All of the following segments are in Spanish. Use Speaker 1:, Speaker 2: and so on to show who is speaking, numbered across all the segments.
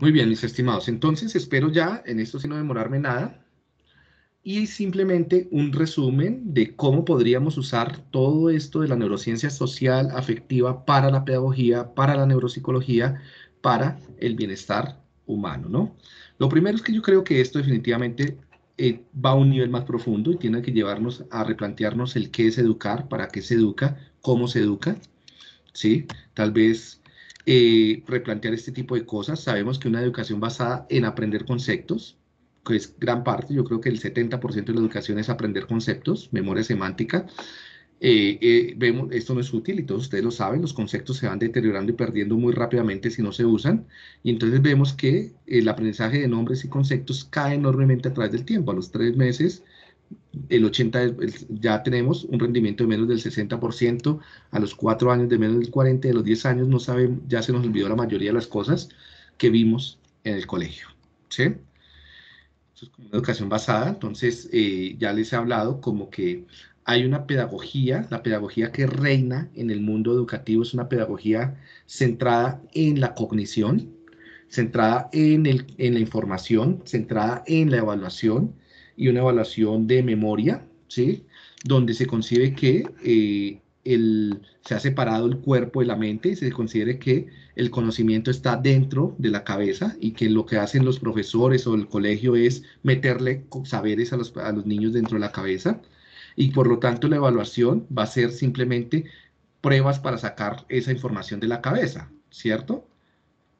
Speaker 1: Muy bien, mis estimados. Entonces, espero ya en esto sin demorarme nada y simplemente un resumen de cómo podríamos usar todo esto de la neurociencia social afectiva para la pedagogía, para la neuropsicología, para el bienestar humano, ¿no? Lo primero es que yo creo que esto definitivamente eh, va a un nivel más profundo y tiene que llevarnos a replantearnos el qué es educar, para qué se educa, cómo se educa, ¿sí? Tal vez eh, replantear este tipo de cosas. Sabemos que una educación basada en aprender conceptos, que es gran parte, yo creo que el 70% de la educación es aprender conceptos, memoria semántica, eh, eh, vemos, esto no es útil y todos ustedes lo saben, los conceptos se van deteriorando y perdiendo muy rápidamente si no se usan, y entonces vemos que el aprendizaje de nombres y conceptos cae enormemente a través del tiempo. A los tres meses, el 80, ya tenemos un rendimiento de menos del 60%, a los cuatro años de menos del 40%, de los 10 años no saben, ya se nos olvidó la mayoría de las cosas que vimos en el colegio. ¿sí? es una educación basada, entonces eh, ya les he hablado como que hay una pedagogía, la pedagogía que reina en el mundo educativo es una pedagogía centrada en la cognición, centrada en, el, en la información, centrada en la evaluación y una evaluación de memoria, ¿sí? Donde se concibe que eh, el, se ha separado el cuerpo de la mente y se considere que el conocimiento está dentro de la cabeza y que lo que hacen los profesores o el colegio es meterle saberes a los, a los niños dentro de la cabeza y por lo tanto la evaluación va a ser simplemente pruebas para sacar esa información de la cabeza, ¿cierto?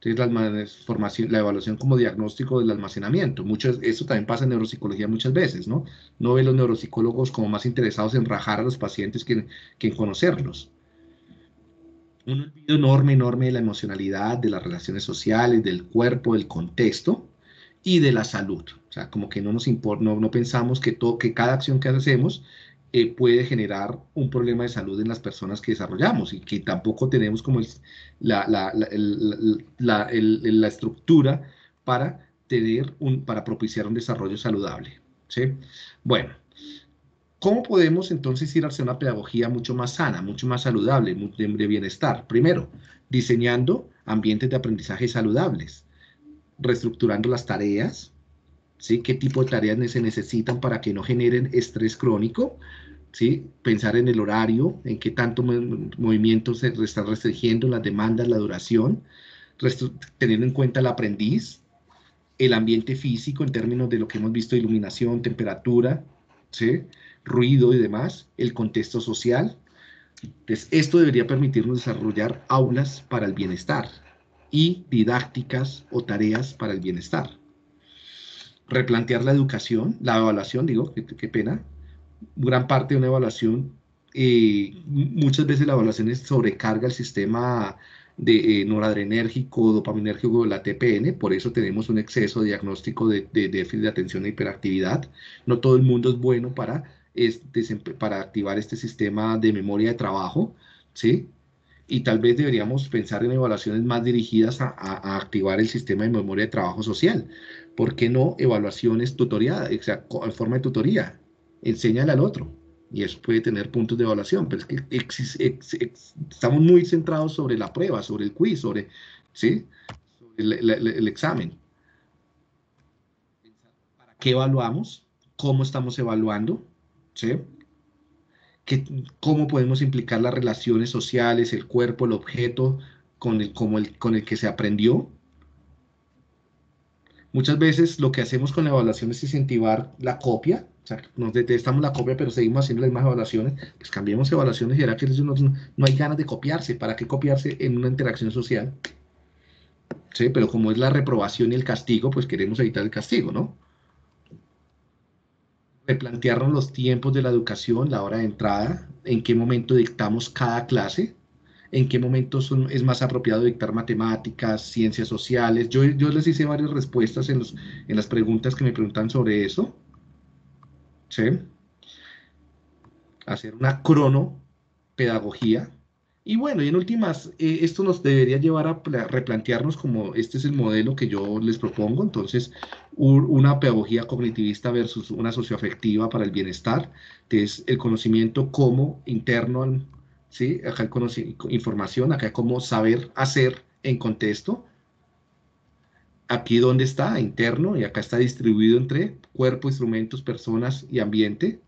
Speaker 1: Entonces, la, evaluación como diagnóstico del almacenamiento. Muchas, eso también pasa en neuropsicología muchas veces, ¿no? No ve los neuropsicólogos como más interesados en rajar a los pacientes que, que en conocerlos. Un olvido enorme, enorme de la emocionalidad, de las relaciones sociales, del cuerpo, del contexto y de la salud. O sea, como que no nos importa, no, no pensamos que, todo, que cada acción que hacemos eh, puede generar un problema de salud en las personas que desarrollamos y que tampoco tenemos como la, la, la, la, estructura para tener un, para propiciar un desarrollo saludable. ¿sí? Bueno, ¿cómo podemos entonces ir hacia una pedagogía mucho más sana, mucho más saludable, de bienestar? Primero, diseñando ambientes de aprendizaje saludables, reestructurando las tareas, ¿sí? ¿Qué tipo de tareas se necesitan para que no generen estrés crónico? ¿sí? Pensar en el horario, en qué tanto movimiento se está restringiendo, las demandas, la duración, teniendo en cuenta el aprendiz, el ambiente físico en términos de lo que hemos visto, iluminación, temperatura, ¿sí? ruido y demás, el contexto social. Entonces, esto debería permitirnos desarrollar aulas para el bienestar y didácticas o tareas para el bienestar replantear la educación, la evaluación, digo, qué, pena, gran parte de una evaluación, eh, muchas veces la evaluación es sobrecarga el sistema de eh, noradrenérgico, dopaminérgico de la TPN, por eso tenemos un exceso de diagnóstico de, déficit de atención e hiperactividad. No todo el mundo es bueno para, para activar este sistema de memoria de trabajo, ¿sí? Y tal vez deberíamos pensar en evaluaciones más dirigidas a, a activar el sistema de memoria de trabajo social. ¿por qué no evaluaciones tutoriadas, o sea, en forma de tutoría? Enséñale al otro. Y eso puede tener puntos de evaluación, pero es que estamos muy centrados sobre la prueba, sobre el quiz, sobre, ¿sí? el, examen. ¿Para qué evaluamos? ¿Cómo estamos evaluando? ¿Sí? ¿Cómo podemos implicar las relaciones sociales, el cuerpo, el objeto con el, como el, con el que se aprendió? Muchas veces lo que hacemos con la evaluación es incentivar la copia, o sea, nos detestamos la copia, pero seguimos haciendo las mismas evaluaciones, pues cambiemos evaluaciones y ahora que no, no hay ganas de copiarse, ¿para qué copiarse en una interacción social? Sí, pero como es la reprobación y el castigo, pues queremos evitar el castigo, ¿no? Replantearnos los tiempos de la educación, la hora de entrada, en qué momento dictamos cada clase, en qué momentos es más apropiado dictar matemáticas, ciencias sociales. Yo, les hice varias respuestas en, en las preguntas que me preguntan sobre eso. ¿Sí? Hacer una cronopedagogía. Y bueno, y en últimas, eh, esto nos debería llevar a replantearnos como este es el modelo que yo les propongo. Entonces, una pedagogía cognitivista versus una socioafectiva para el bienestar, que es el conocimiento como interno ¿sí? Acá hay información, acá cómo saber hacer en contexto. aquí dónde está, interno, y acá está distribuido entre cuerpo, instrumentos, personas y ambiente.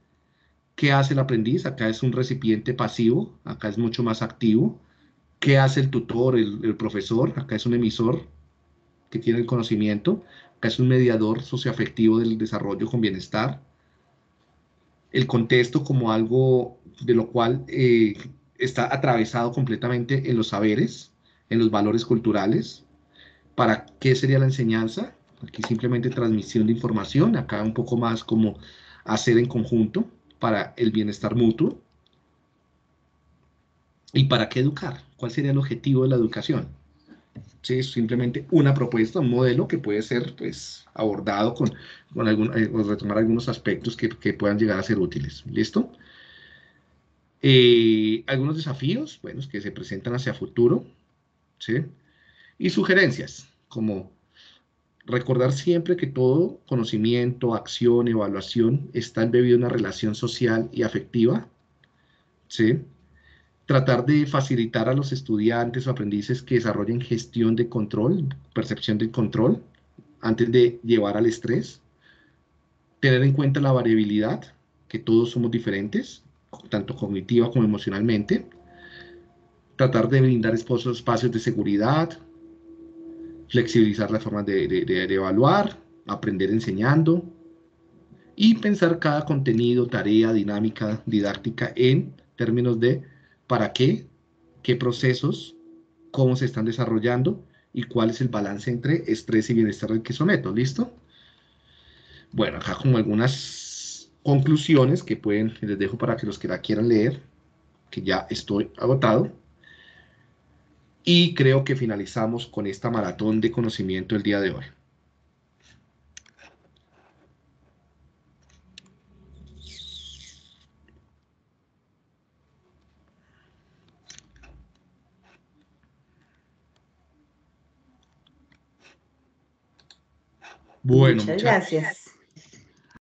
Speaker 1: ¿Qué hace el aprendiz? Acá es un recipiente pasivo, acá es mucho más activo. ¿Qué hace el tutor, el, profesor? Acá es un emisor que tiene el conocimiento. Acá es un mediador socioafectivo del desarrollo con bienestar. El contexto como algo de lo cual eh, está atravesado completamente en los saberes, en los valores culturales. ¿Para qué sería la enseñanza? Aquí simplemente transmisión de información, acá un poco más como hacer en conjunto para el bienestar mutuo. ¿Y para qué educar? ¿Cuál sería el objetivo de la educación? Sí, simplemente una propuesta, un modelo que puede ser pues, abordado con, con algún, eh, retomar algunos aspectos que, que, puedan llegar a ser útiles. ¿Listo? Eh, algunos desafíos, bueno, que se presentan hacia futuro, ¿sí? Y sugerencias, como recordar siempre que todo conocimiento, acción, evaluación está embebido en una relación social y afectiva, ¿sí? Tratar de facilitar a los estudiantes o aprendices que desarrollen gestión de control, percepción del control, antes de llevar al estrés. Tener en cuenta la variabilidad, que todos somos diferentes, tanto cognitiva como emocionalmente. Tratar de brindar espacios de seguridad, flexibilizar las formas de, evaluar, aprender enseñando y pensar cada contenido, tarea, dinámica, didáctica en términos de para qué, qué procesos, cómo se están desarrollando y cuál es el balance entre estrés y bienestar al que someto. ¿Listo? Bueno, acá como algunas conclusiones que pueden, les dejo para que los que la quieran leer, que ya estoy agotado. Y creo que finalizamos con esta maratón de conocimiento el día de hoy.
Speaker 2: Bueno, muchas, gracias.